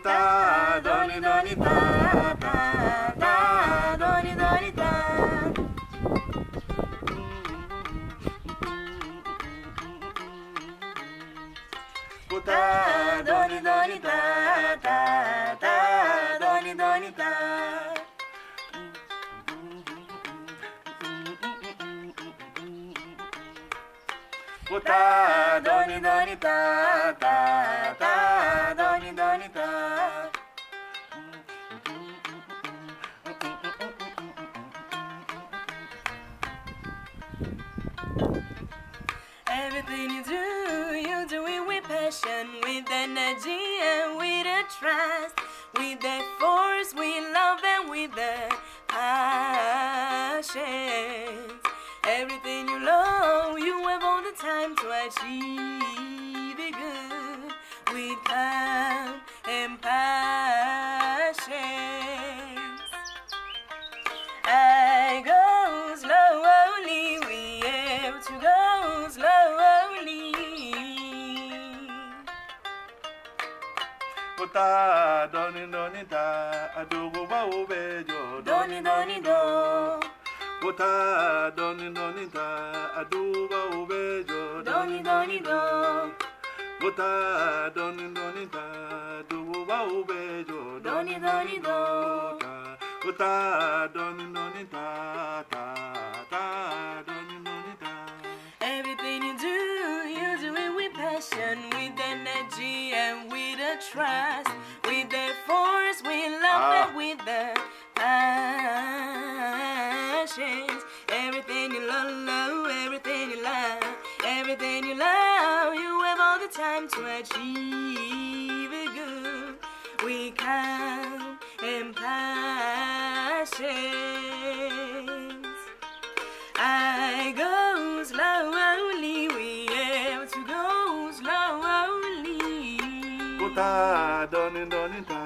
Ta doni doni ta Ta doni doni ta ta ta doni doni ta. Everything you do, you do it with passion, with energy and with a trust, with the force, with love and with the passion. Everything you love, you have all the time to achieve it Ta doni doni ta aduba ubejo doni doni do. Ta doni doni ta ta ta doni doni ta. Everything you do, you do it with passion, with energy and with a trust, with the force, with love Ah. and with the passions. Everything you love, love, everything you love, everything you love, you time to achieve it good. We and passions. I go slowly, we have to go slowly. Ta doni doni ta ta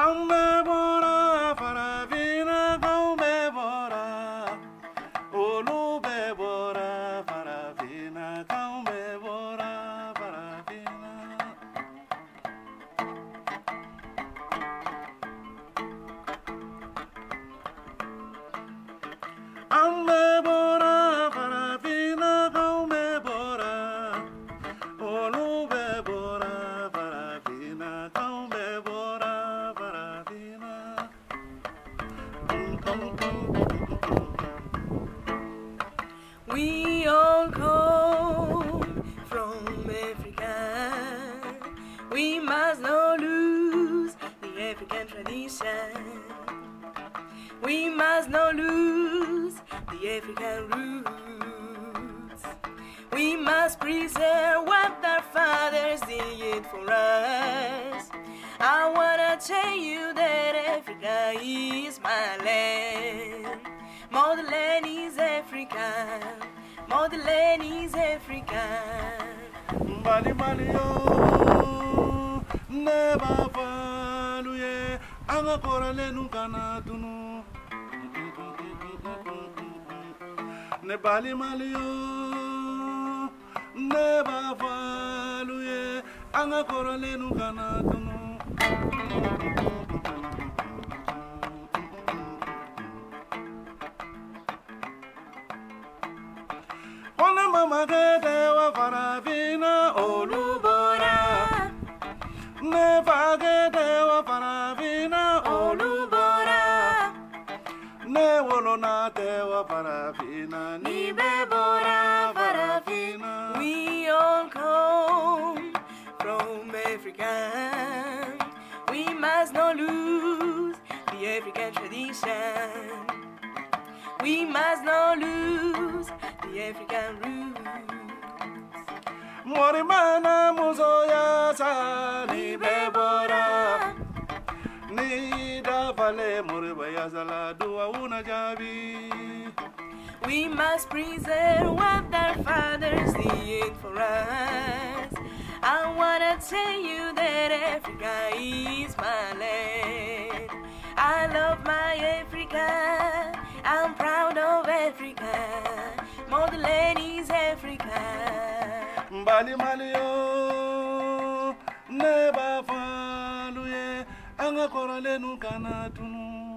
Ame We all come from Africa. We must not lose the African tradition. We must not lose the African roots. We must preserve what our fathers did for us. I wanna tell you all the land is African. Bali bali yo, neba balu ye, anga korale nuka na tunu. Ne bali mali yo, neba balu ye, anga korale nuka na tunu. magede olubora. Ne wa olubora. Ne wolona te wa ni bebora. We all come from Africa. We must not lose the African tradition. We must not lose African roots. morimana muso ya sa ni bɛ bɔra ni dafale moriba ya sala duwawuna jaabi We must preserve what our fathers did for us. I wanna tell you that Africa is my land. I love my Africa. I'm proud of Africa more than ladies Africa. Bali malio, neba faluye, anga korale nukana tunu.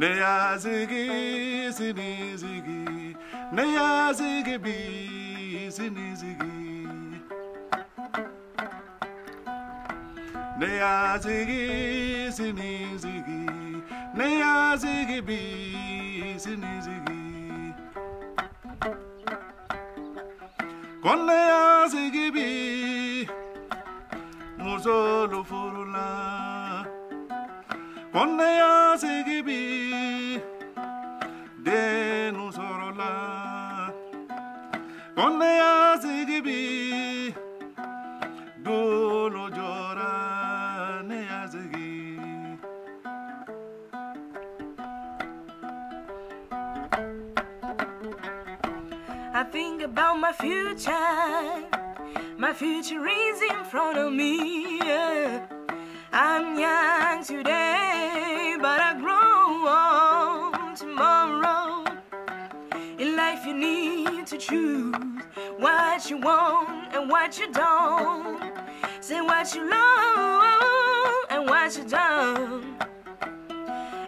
Ne yazıgi seni zigi Ne yazıgi bi seni zigi Ne yazıgi seni zigi Ne yazıgi bi seni zigi Kon ne yazıgi bi Muzolu furlan Segibi de segibi dolo jora. I think about my future. My future is in front of me. I'm young today. Need to choose what you want and what you don't. Say what you love and what you don't.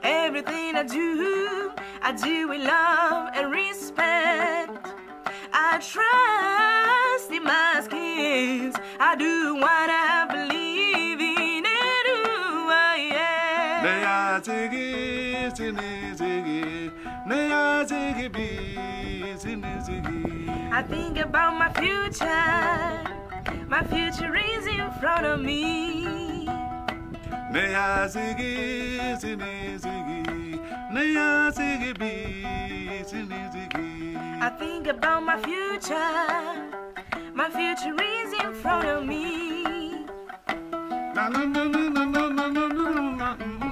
Everything I do, I do with love and respect. I trust in my skills. I do what I believe in. And who I am. Ne ya sigi sini sigi ne ya sigi bi sini sigi I think about my future. My future is in front of me. Ne ya sigi sini sigi ne ya sigi bi sini sigi I think about my future. My future is in front of me. Na na na na na na na na na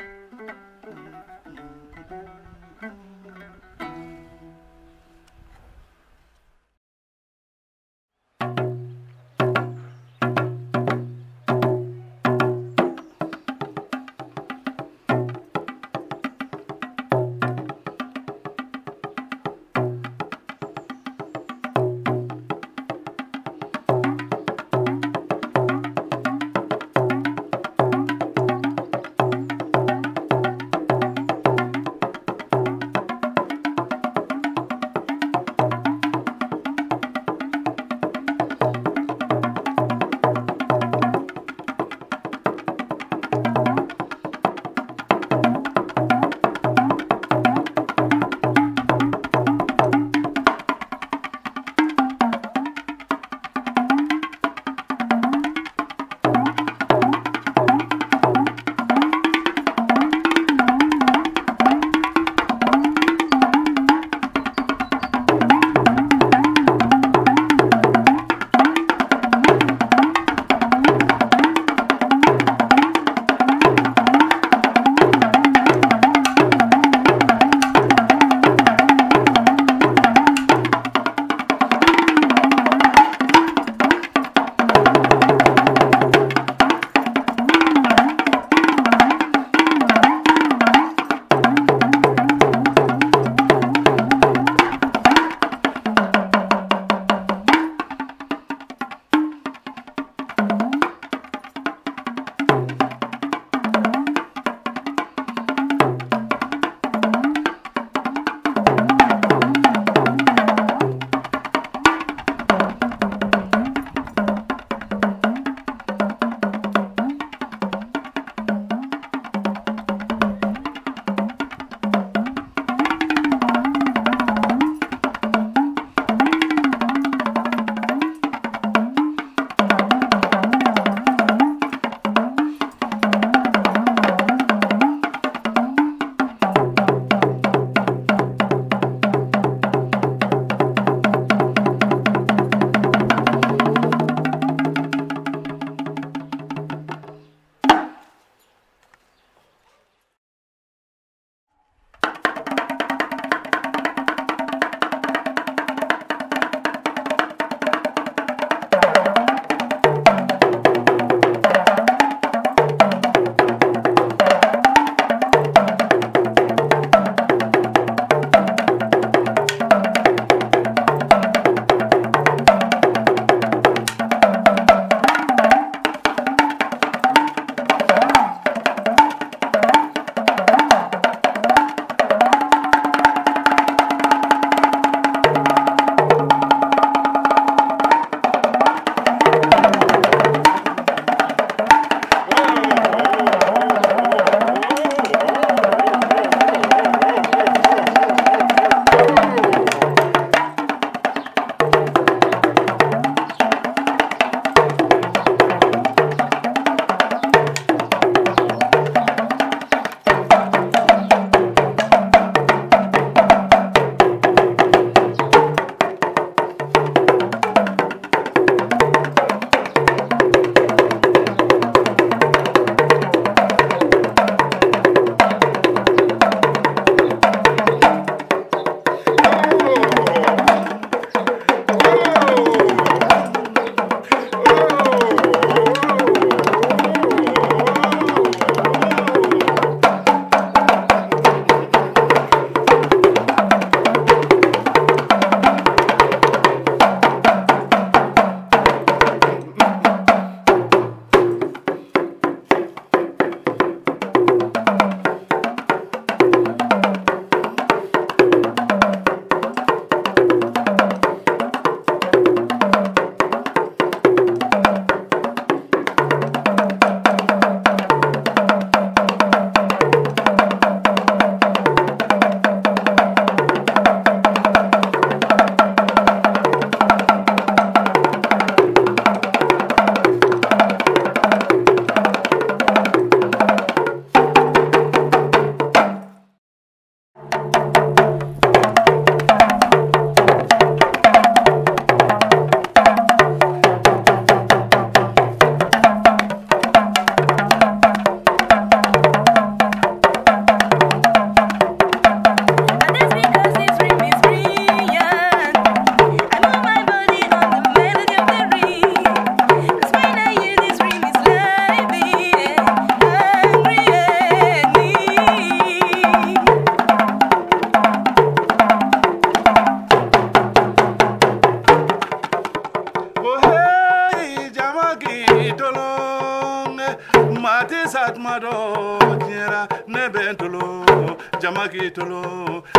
k'i tolo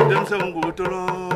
denmisɛnw k'u tolo